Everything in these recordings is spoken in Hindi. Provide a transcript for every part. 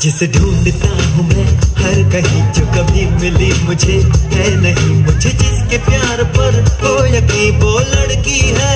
जिसे ढूंढता हूँ मैं, हर कहीं जो कभी मिली मुझे, है नहीं मुझे जिसके प्यार पर हो यकीन वो लड़की है।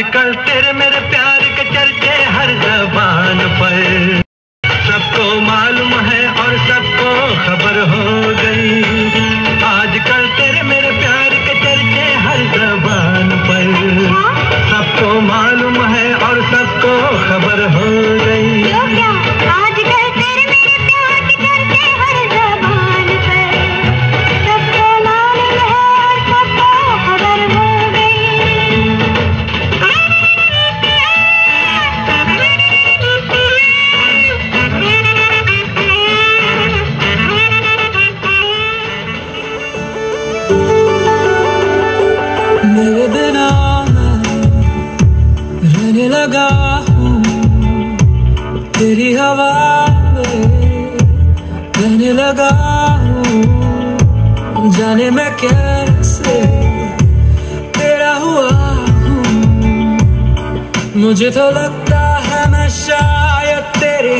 आजकल तेरे मेरे प्यार तेरे बिना मैं रहने लगा हूँ। तेरी हवा में रहने लगा हूँ। जाने मैं कैसे तेरा हुआ हूँ। मुझे तो लगता है मैं शायद तेरे